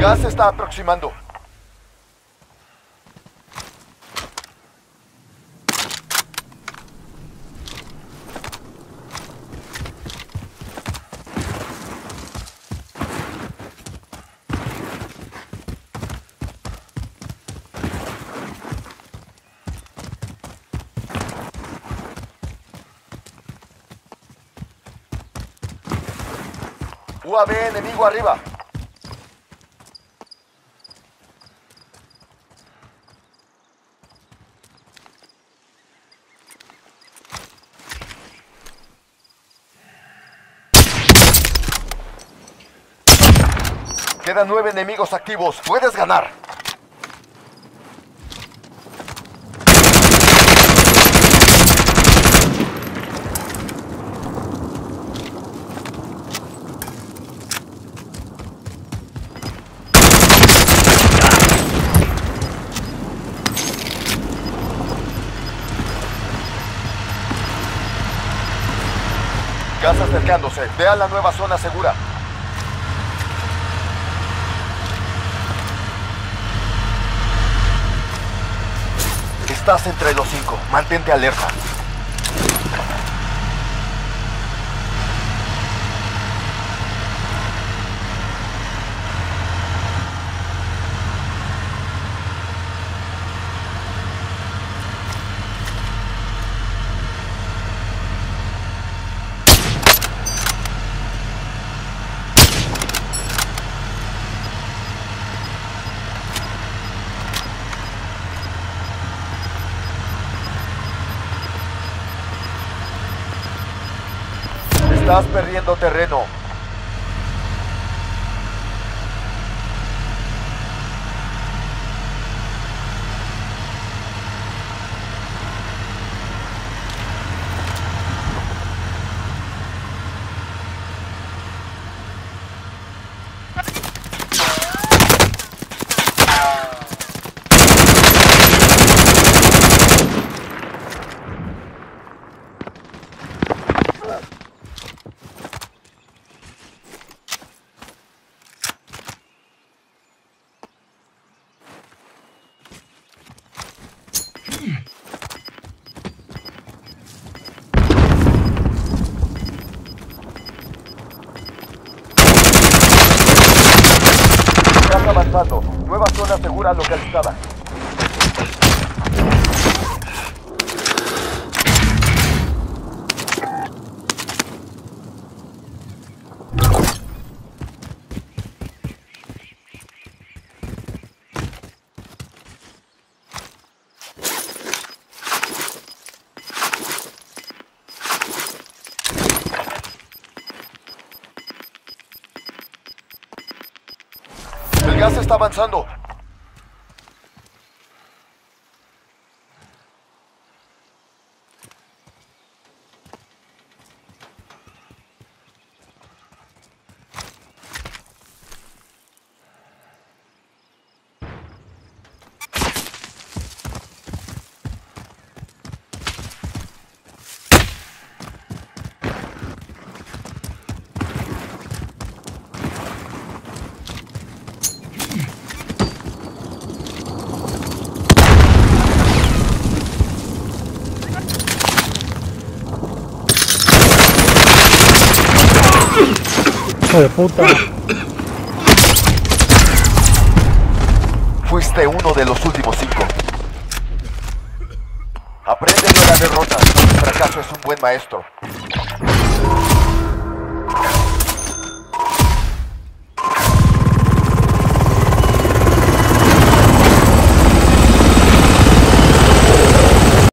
gas se está aproximando. UAV enemigo arriba. Quedan nueve enemigos activos. Puedes ganar. Gas acercándose. Ve a la nueva zona segura. Estás entre los cinco. Mantente alerta. Estás perdiendo terreno. Estás avanzando. Nueva zona segura localizada. El gas está avanzando. Hijo de puta. Fuiste uno de los últimos cinco. Aprende de la derrota. El fracaso es un buen maestro.